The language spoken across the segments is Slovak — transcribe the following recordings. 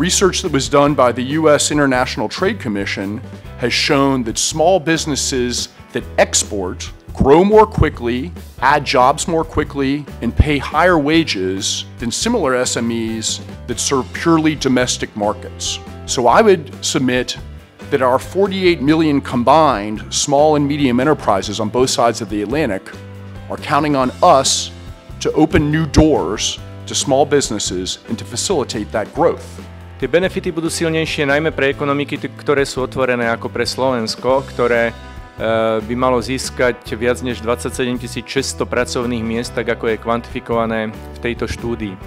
Research that was done by the U.S. International Trade Commission has shown that small businesses that export grow more quickly, add jobs more quickly, and pay higher wages than similar SMEs that serve purely domestic markets. So I would submit that our 48 million combined small and medium enterprises on both sides of the Atlantic are counting on us to open new doors to small businesses and to facilitate that growth. Tie benefity budú silnejšie najmä pre ekonomiky, ktoré sú otvorené ako pre Slovensko, ktoré by malo získať viac než 27 600 pracovných miest, tak ako je kvantifikované v tejto štúdii.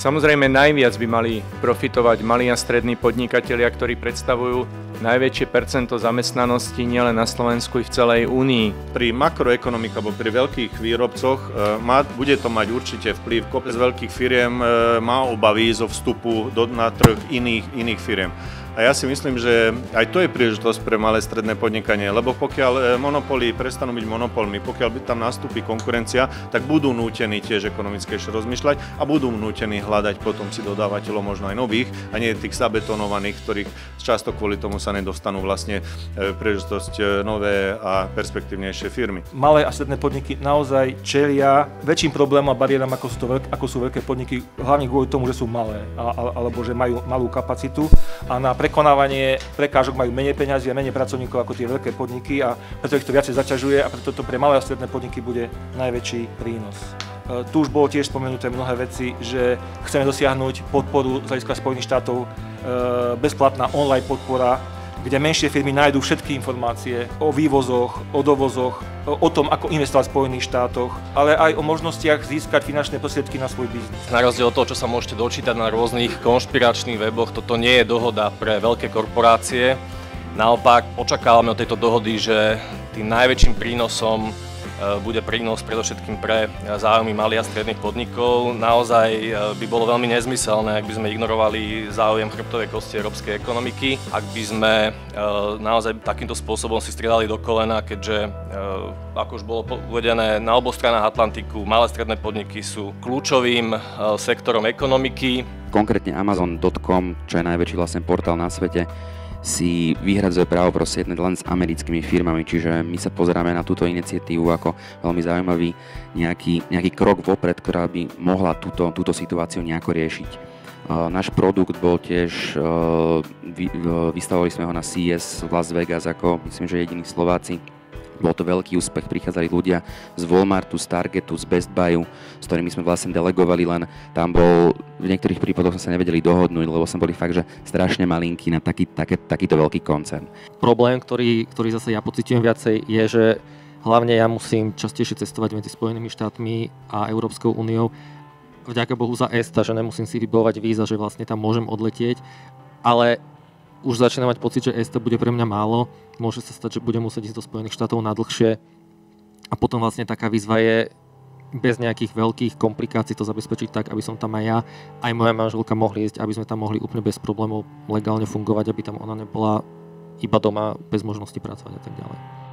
Samozrejme najviac by mali profitovať malí a strední podnikatelia, ktorí predstavujú najväčšie percento zamestnanosti nielen na Slovensku i v celej Únii. Pri makroekonomike alebo pri veľkých výrobcoch e, má, bude to mať určite vplyv. Kopec veľkých firiem e, má obavy zo vstupu do, na trh iných, iných firiem. A ja si myslím, že aj to je príležitosť pre malé stredné podnikanie, lebo pokiaľ e, monopoly prestanú byť monopolmi, pokiaľ by tam nastúpi konkurencia, tak budú nútení tiež ekonomickejšie rozmýšľať a budú nútení hľadať potom si dodávateľov možno aj nových a nie tých zabetonovaných, ktorých často kvôli tomu sa nedostanú vlastne e, príležitosť e, nové a perspektívnejšie firmy. Malé a stredné podniky naozaj čelia väčším problémom a bariéram ako sú, veľk, ako sú veľké podniky, hlavne kvôli tomu, že sú malé alebo že majú malú kapacitu a na prekonávanie prekážok majú menej peňazí a menej pracovníkov ako tie veľké podniky a preto ich to viacej zaťažuje a preto to pre malé a stredné podniky bude najväčší prínos. E, tu už bolo tiež spomenuté mnohé veci, že chceme dosiahnuť podporu z hľadiska Spojených štátov, e, bezplatná online podpora kde menšie firmy nájdú všetky informácie o vývozoch, o dovozoch, o tom, ako investovať v Spojených štátoch, ale aj o možnostiach získať finančné prostriedky na svoj biznis. Na rozdiel od toho, čo sa môžete dočítať na rôznych konšpiračných weboch, toto nie je dohoda pre veľké korporácie. Naopak očakávame od tejto dohody, že tým najväčším prínosom bude prínos predovšetkým pre záujmy malých a stredných podnikov. Naozaj eh, by bolo veľmi nezmyselné, ak by sme ignorovali záujem chrbtovej kosti európskej ekonomiky, ak by sme naozaj takýmto spôsobom si striedali do kolena, keďže, ako už bolo uvedené, na oboch stranách Atlantiku malé stredné podniky sú kľúčovým sektorom ekonomiky. Konkrétne Amazon.com, čo je najväčší vlastne portál na svete, si vyhradzuje právo proste jednať len s americkými firmami, čiže my sa pozeráme na túto iniciatívu ako veľmi zaujímavý nejaký, nejaký krok vopred, ktorá by mohla túto, túto situáciu nejako riešiť. Uh, náš produkt bol tiež, uh, uh, vystavovali sme ho na CES v Las Vegas ako myslím, že jediní Slováci bol to veľký úspech, prichádzali ľudia z Walmartu, z Targetu, z Best Buyu, s ktorými sme vlastne delegovali, len tam bol, v niektorých prípadoch sme sa nevedeli dohodnúť, lebo sme boli fakt, že strašne malinký na taký, také, takýto veľký koncern. Problém, ktorý, ktorý zase ja pocitujem viacej, je, že hlavne ja musím častejšie cestovať medzi Spojenými štátmi a Európskou úniou. Vďaka Bohu za ESTA, že nemusím si vybovať víza, že vlastne tam môžem odletieť, ale už začína mať pocit, že ESTA bude pre mňa málo. Môže sa stať, že budem musieť ísť do Spojených štátov na dlhšie. A potom vlastne taká výzva je bez nejakých veľkých komplikácií to zabezpečiť tak, aby som tam aj ja, aj moja manželka mohli ísť, aby sme tam mohli úplne bez problémov legálne fungovať, aby tam ona nebola iba doma bez možnosti pracovať a tak ďalej.